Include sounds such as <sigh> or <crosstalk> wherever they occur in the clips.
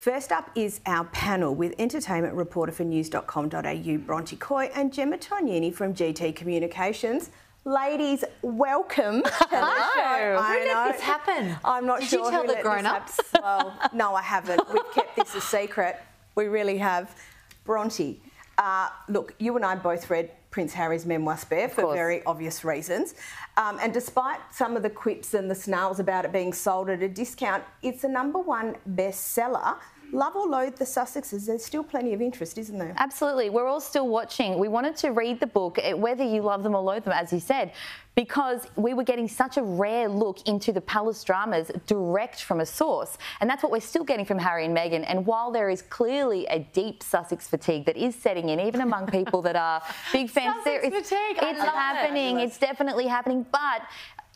First up is our panel with entertainment reporter for news.com.au Bronte Coy and Gemma Tognini from GT Communications. Ladies, welcome to the show. When did know. this happen? I'm not Did you sure. tell who the grown-ups? <laughs> Well, no, I haven't. We've kept this a secret. We really have. Bronte, uh, look, you and I both read Prince Harry's memoir Spare for very obvious reasons. Um, and despite some of the quips and the snarls about it being sold at a discount, it's a number one bestseller. Love or loathe the Sussexes, there's still plenty of interest, isn't there? Absolutely. We're all still watching. We wanted to read the book, eh, whether you love them or loathe them, as you said, because we were getting such a rare look into the palace dramas direct from a source. And that's what we're still getting from Harry and Meghan. And while there is clearly a deep Sussex fatigue that is setting in, even among people that are big fans, Sussex there, it's, fatigue, it's love it. happening. It's definitely happening. But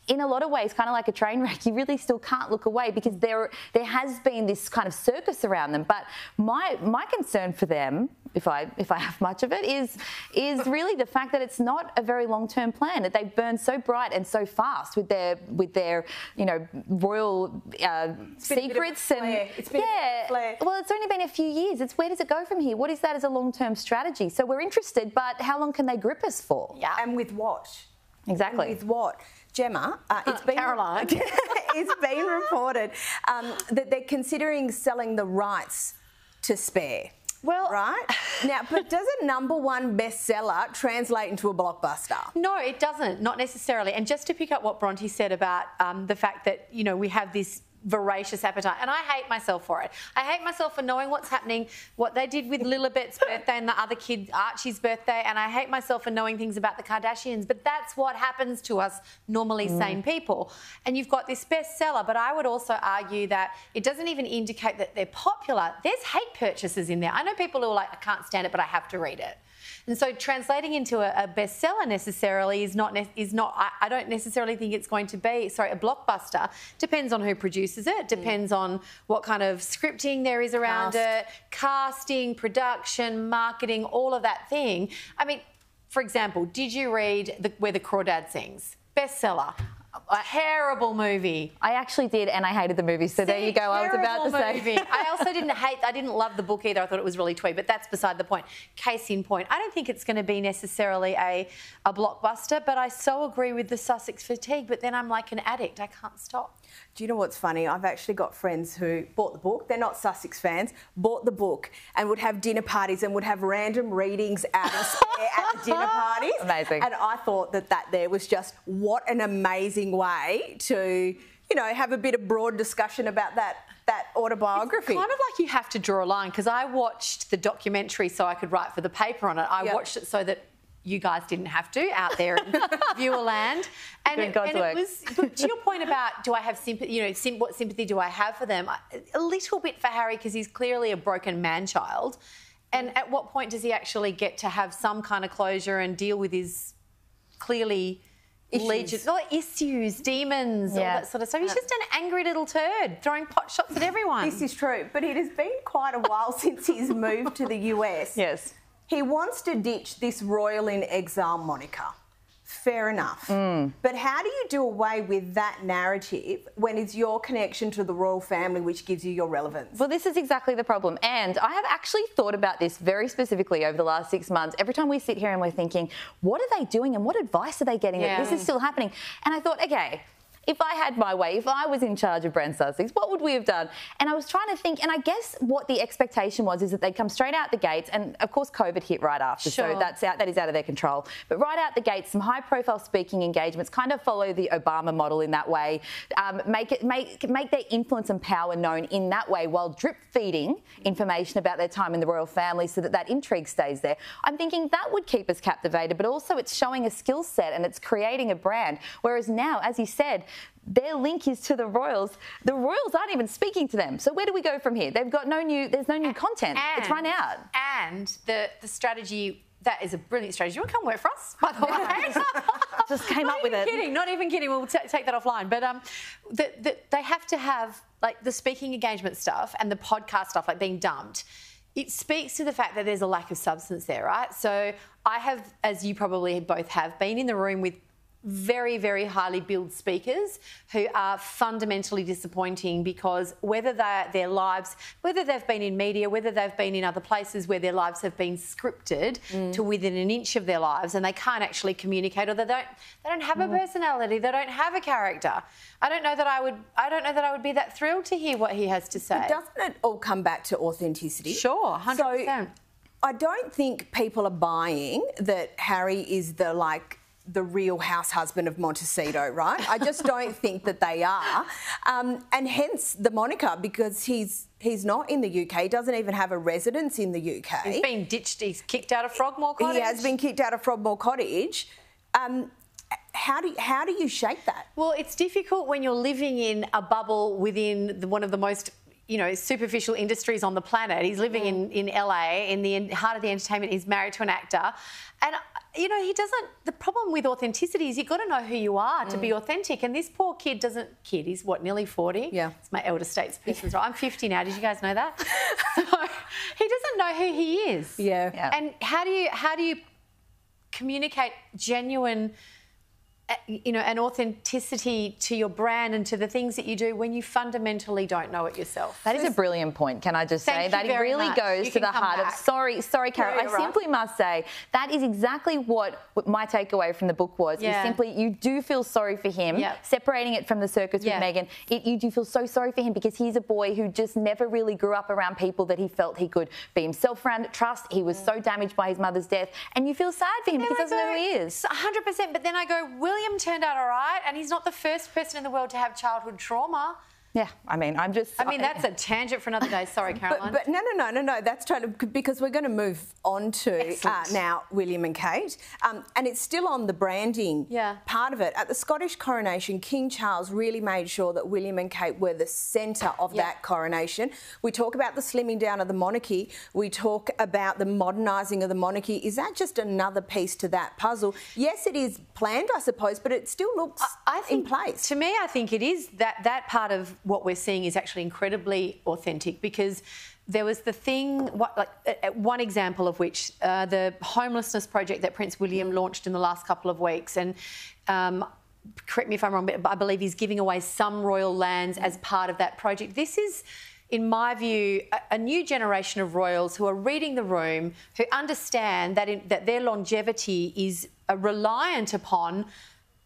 in a lot of ways, kind of like a train wreck, <laughs> you really still can't look away because there there has been this kind of circus around them. But my my concern for them, if I if I have much of it, is is really the fact that it's not a very long term plan. That they burn so bright and so fast with their with their you know royal uh, been a bit of secrets and. It's been a bit of yeah. Well, it's only been a few years. It's where does it go from here? What is that as a long term strategy? So we're interested, but how long can they grip us for? Yeah. And with what? Exactly. With what? Gemma, uh, it's been Caroline. <laughs> it's been reported um, that they're considering selling the rights to Spare. Well- right <laughs> now, but does a number one bestseller translate into a blockbuster? No, it doesn't. Not necessarily. And just to pick up what Bronte said about um, the fact that you know we have this voracious appetite, and I hate myself for it. I hate myself for knowing what's happening, what they did with Lilibet's birthday and the other kid Archie's birthday, and I hate myself for knowing things about the Kardashians. But that's what happens to us normally mm. sane people. And you've got this bestseller, but I would also argue that it doesn't even indicate that they're popular. There's hate purchases in there. I know people who are like, I can't stand it, but I have to read it. And so translating into a, a bestseller necessarily is not is not. I, I don't necessarily think it's going to be. Sorry, a blockbuster depends on who produces it. Hmm. Depends on what kind of scripting there is around Cast. it, casting, production, marketing, all of that thing. I mean, for example, did you read the, Where the Crawdad Sings? Bestseller. A terrible movie. I actually did, and I hated the movie. So there you go. I was about to terrible say. movie. <laughs> I also didn't hate. I didn't love the book either. I thought it was really twee, but that's beside the point. Case in point, I don't think it's going to be necessarily a a blockbuster, but I so agree with the Sussex fatigue. But then I'm like an addict. I can't stop. Do you know what's funny? I've actually got friends who bought the book. They're not Sussex fans. Bought the book and would have dinner parties and would have random readings out of at the dinner <laughs> parties. Amazing. And I thought that that there was just what an amazing way to, you know, have a bit of broad discussion about that that autobiography. Kind of like you have to draw a line because I watched the documentary so I could write for the paper on it. I Yep. watched it so that you guys didn't have to out there in <laughs> viewer land. And, it, God's and work. it was to your point about do I have sympathy? You know, sim- what sympathy do I have for them? A little bit for Harry because he's clearly a broken man child. And at what point does he actually get to have some kind of closure and deal with his clearly Issues. oh, issues, demons, all Yeah. that sort of stuff? He's just an angry little turd throwing pot shots at everyone. This is true, but it has been quite a while <laughs> since he's moved to the US. Yes. He wants to ditch this royal in exile moniker. Fair enough. Mm. But how do you do away with that narrative when it's your connection to the royal family which gives you your relevance? Well, this is exactly the problem. And I have actually thought about this very specifically over the last six months. Every time we sit here and we're thinking, what are they doing and what advice are they getting that this is still happening? And I thought, okay. If I had my way, if I was in charge of Brand Sussex, what would we have done? And I was trying to think, and I guess what the expectation was is that they'd come straight out the gates, and of course COVID hit right after, so that's out, that is out of their control. But right out the gates, some high-profile speaking engagements, kind of follow the Obama model in that way, um, make it make make their influence and power known in that way, while drip feeding information about their time in the royal family, so that that intrigue stays there. I'm thinking that would keep us captivated, but also it's showing a skill set and it's creating a brand. Whereas now, as you said. Their link is to the royals. The royals aren't even speaking to them. So where do we go from here? They've got no new. There's no new content. it's run out. And the the strategy that is a brilliant strategy. You want to come work for us, by the way? <laughs> Just came not up with even it. Kidding, not even kidding. We'll ta- take that offline. But um, the, the, they have to have like the speaking engagement stuff and the podcast stuff, like being dumped. It speaks to the fact that there's a lack of substance there, right? So I have, as you probably both have, been in the room with very, very highly billed speakers who are fundamentally disappointing because whether their lives, whether they've been in media, whether they've been in other places where their lives have been scripted mm. to within an inch of their lives and they can't actually communicate or they don't they don't have mm. a personality, they don't have a character. I don't know that I would I don't know that I would be that thrilled to hear what he has to say. But doesn't it all come back to authenticity? Sure, 100%. So, I don't think people are buying that Harry is the like the real house husband of Montecito, right? I just don't think that they are, um, and hence the moniker because he's he's not in the UK. Doesn't even have a residence in the UK. He's been ditched. He's kicked out of Frogmore Cottage. He has been kicked out of Frogmore Cottage. Um, how do you, how do you shake that? Well, it's difficult when you're living in a bubble within the, one of the most you know, superficial industries on the planet. He's living mm. in, in LA, in the heart of the entertainment. He's married to an actor. And, you know, he doesn't. The problem with authenticity is you've got to know who you are to mm. be authentic. And this poor kid doesn't. Kid, he's what, nearly 40? Yeah. It's my elder statesperson. <laughs> right? I'm 50 now. Did you guys know that? <laughs> so he doesn't know who he is. Yeah. yeah. And how do you, how do you communicate genuine you know, an authenticity to your brand and to the things that you do when you fundamentally don't know it yourself. That is a brilliant point. Can I just say that it really much. goes you to the heart back. of sorry, sorry, Carol. I right. simply must say that is exactly what my takeaway from the book was. Yeah. Is simply you do feel sorry for him. Yep. Separating it from the circus with Meghan. it, you do feel so sorry for him because he's a boy who just never really grew up around people that he felt he could be himself around. Trust. He was mm. so damaged by his mother's death, and you feel sad for him because doesn't know who he is. 100%. But then I go, William turned out all right? And he's not the first person in the world to have childhood trauma. Yeah, I mean, I'm just. I mean, that's a tangent for another day. Sorry, <laughs> Caroline. But, but no, no, no, no, no. That's totally because we're going to move on to uh, now William and Kate, um, and it's still on the branding yeah. part of it. At the Scottish coronation, King Charles really made sure that William and Kate were the centre of yeah. that coronation. We talk about the slimming down of the monarchy. We talk about the modernising of the monarchy. Is that just another piece to that puzzle? Yes, it is planned, I suppose, but it still looks I, I think, in place. To me, I think it is that that part of what we're seeing is actually incredibly authentic because there was the thing, like one example of which, uh, the homelessness project that Prince William launched in the last couple of weeks, and um, correct me if I'm wrong, but I believe he's giving away some royal lands as part of that project. This is in my view, a, a, new generation of royals who are reading the room, who understand that, in, that their longevity is uh, reliant upon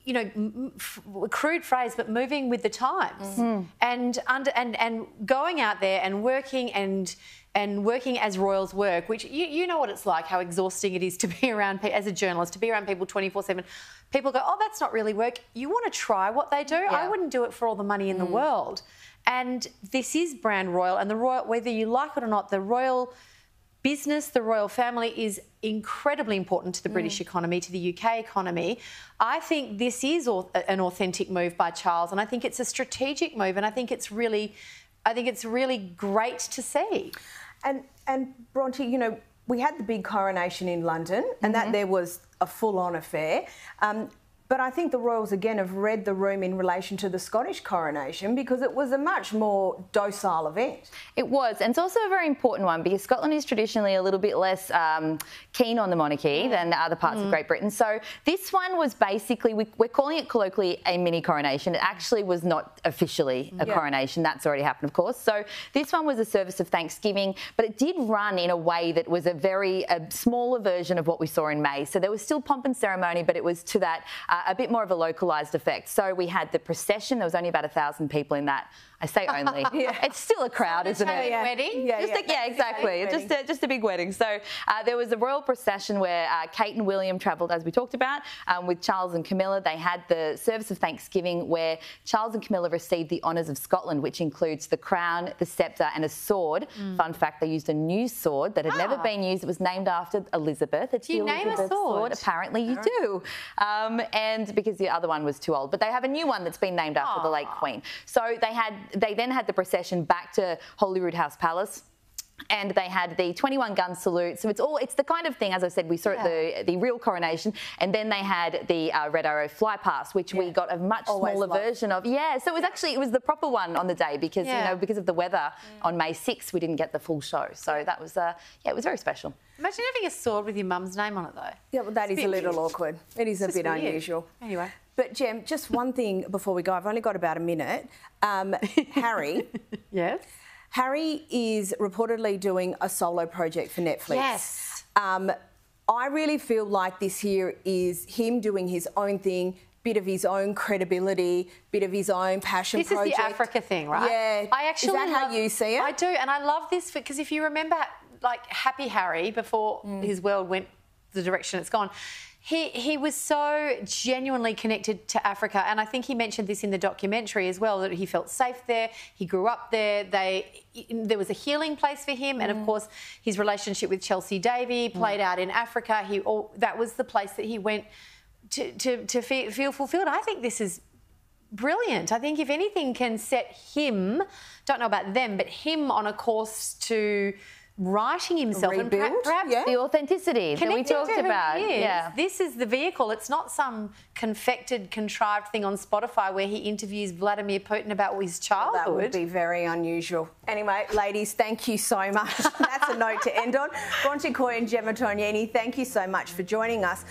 you know, m- f- crude phrase, but moving with the times mm-hmm. and under and and going out there and working and and working as royals work, which you, you know what it's like, how exhausting it is to be <laughs> around as a journalist, to be around people 24 7. People go, oh, that's not really work. You want to try what they do? Yeah. I wouldn't do it for all the money in mm. the world. And this is brand royal, and the royal, whether you like it or not, the royal business, the royal family is incredibly important to the British mm. economy, to the UK economy. I think this is an authentic move by Charles, and I think it's a strategic move, and I think it's really, I think it's really great to see. And and Bronte, you know, we had the big coronation in London, and mm-hmm. that there was a full-on affair. Um, but I think the Royals again have read the room in relation to the Scottish coronation because it was a much more docile event. It was, and it's also a very important one because Scotland is traditionally a little bit less um, keen on the monarchy mm. than other parts mm. of Great Britain. So this one was basically, we, are calling it colloquially a mini coronation. It actually was not officially a yeah. coronation. That's already happened, of course. So this one was a service of thanksgiving, but it did run in a way that was a very a smaller version of what we saw in May. So there was still pomp and ceremony, but it was to that. A bit more of a localised effect. So we had the procession. There was only about a thousand people in that. I say only. <laughs> yeah. It's still a crowd, isn't it? Yeah. Wedding. Yeah, yeah. A, yeah exactly. Just a, just a big wedding. So uh, there was a royal procession where uh, Kate and William travelled, as we talked about, um, with Charles and Camilla. They had the service of Thanksgiving where Charles and Camilla received the honours of Scotland, which includes the crown, the sceptre, and a sword. Mm. Fun fact: they used a new sword that had ah. never been used. It was named after Elizabeth. It's do you name a sword? sword? Apparently, you do. Um, and because the other one was too old, but they have a new one that's been named after Aww. the late Queen. So they had. They then had the procession back to Holyrood House Palace and they had the 21 gun salute. So it's all it's the kind of thing, as I said, we saw Yeah. at the the real coronation, and then they had the uh, Red Arrow fly past, which we got a much Always smaller loved. version of. Yeah, so it was actually it was the proper one on the day because Yeah. you know because of the weather on May 6th we didn't get the full show. So that was uh, yeah, it was very special. Imagine having a sword with your mum's name on it, though. Yeah, well, that is It's a a little weird. awkward. It is a bit weird. unusual. Anyway. But Jem, just one thing before we go. I've only got about a minute. Um, <laughs> Harry, Yes. Harry is reportedly doing a solo project for Netflix. Yes. Um, I really feel like this here is him doing his own thing, bit of his own credibility, bit of his own passion This project. is the Africa thing, right? Yeah. I actually is that how you see it? I do, and I love this because if you remember, like Happy Harry, before Mm. his world went the direction it's gone. He, he was so genuinely connected to Africa, and I think he mentioned this in the documentary as well that he felt safe there. He grew up there. They there was a healing place for him, and of Mm. course his relationship with Chelsy Davy played out in Africa. He all, that was the place that he went to to, to feel, feel fulfilled. I think this is brilliant. I think if anything can set him, don't know about them, but him on a course to writing himself and Rebuild, perha- perhaps yeah. The authenticity that we talked about. is. Yeah. This is the vehicle. It's not some confected, contrived thing on Spotify where he interviews Vladimir Putin about his childhood. That would be very unusual. Anyway, ladies, thank you so much. <laughs> That's a note to end on. Bronte Coy and Gemma Tognini, thank you so much for joining us.